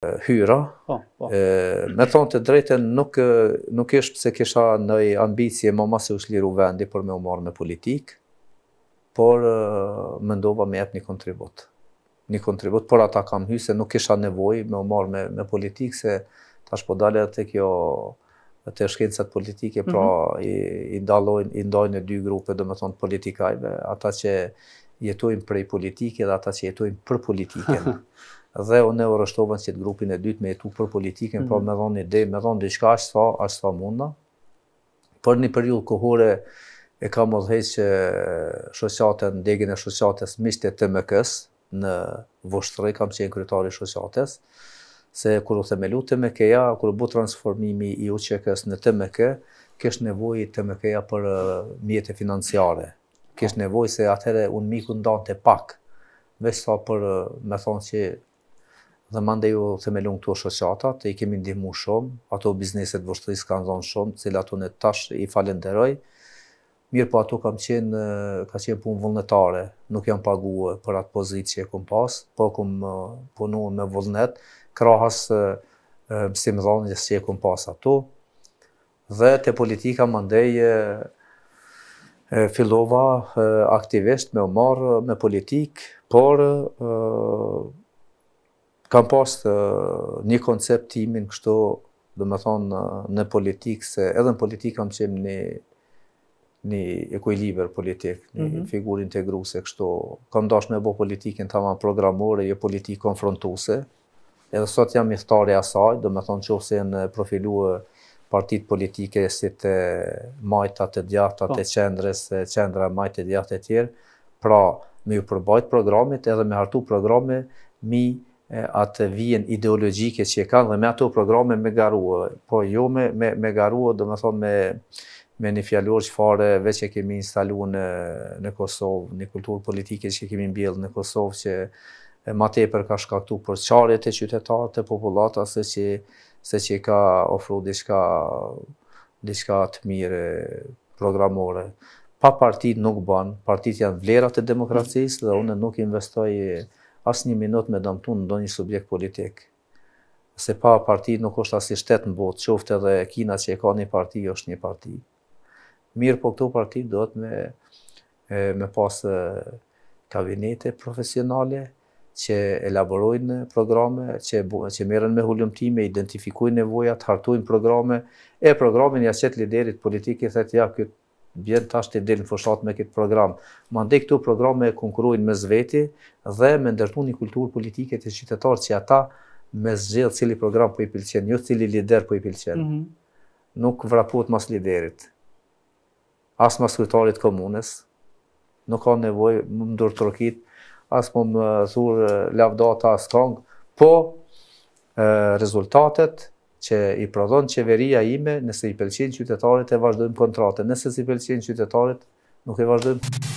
hyra. Po, po. Me thonë të drejtën, nuk, nuk është se kisha ndonjë ambicie mbasi u shliru vendi për me u marrë me politikë, por mendova me jep një kontribut. Një kontribut, për ata kam hy se nuk kisha nevoj me u marrë me, me politikë, se tash po dalë edhe te kjo te shkencat politike, pra mhm. i dallojnë, i ndajnë në dy grupe, domethonë politikajt, ata që jetojnë prej politike dhe ata që jetojnë për politikën. dhe unë u rreshtova në qëtë grupin e dytë me jetu për politikën, pra mhm. me dhonë ide, me dhonë diçka, aq sa, aq sa munda. Për një periudhë kohore e kam udhëheq shoqatën, degën e shoqatës Miqtë e TMK-së, në Vushtrri kam qenë kryetar i Shoqatës, se kur u themelu TMK-ja, kur u bo transformimi i UÇK-së në TMK, kish nevojë TMK-ja për mjete financiare. Kish nevojë se atëherë UNMIK-u ndante pak, veç sa për me thonë që dhe mandej u themelun këto shoqatat, i kemi ndihmu shumë, ato biznese të Vushtrrisë kanë dhënë shumë, të cilat unë tash i falenderoj, mirëpo aty kam qenë ka qenë punë vullnetare, nuk jam paguë për atë pozitë që e kom pas, po kom punu me vullnet, krahas mësimdhënies që e kom pas aty, dhe te politika mandej fillova aktivisht me u marr me politikë, por Kam pas një koncept timin kështu, domethënë në politikë se edhe në politikë kam qenë një një ekuilibër politik, një mm -hmm. figurë integruse kështu. Kam dash me bë politikën tamam programore, jo politikë konfrontuese. Edhe sot jam ithtar i asaj, domethënë qoftë se janë profilu partitë politike si të majta të djathta të po. qendrës, qendra e majtë të djathtë etj. Pra, me ju përbajt programit edhe me hartu programe mbi atë vijen ideologjike që e kanë dhe me ato programe me garu, po jo me me garu domethënë me me një fjalor që fare veç e kemi instalu në në Kosovë, një kulturë politike që kemi mbjellë në Kosovë që ma tepër ka shkaktu përçarje te qytetarët, te popullata se që se që ka ofru diçka Diçka të mirë programore. Pa parti nuk ban, partitë janë vlerat e demokracisë dhe unë nuk investoj asnjë minutë me damtu ndonjë subjekt politik. Se pa parti nuk është asnjë shtet në botë, qoftë edhe Kina që e ka një parti është një parti. Mirëpo këto parti duhet me e me pasë kabinete profesionale qe elaborojnë programe, qe qe merren me hulumtime, identifikojnë nevojat, hartojnë programe, e programin ia qet liderit politik i thet ja qe kjen tash ti del në fushatë me kët program. Mandej këto programe konkurrojnë mes veti dhe me ndertu një kulturë politike te qytetarët qe ata me zgjedh cili program po i pëlqen, jo cili lider po i pëlqen. Nuk vrapohet mas liderit. as mas kryetarit të komunes, nuk ka nevojë me më durtrokitë, as me më thurë lavdata as kangë, po rezultatet që i prodhon qeveria ime, nëse i pëlqejnë qytetarit e vazhdojmë kontratën, nëse s'i pëlqejnë qytetarit, nuk e vazhdojmë.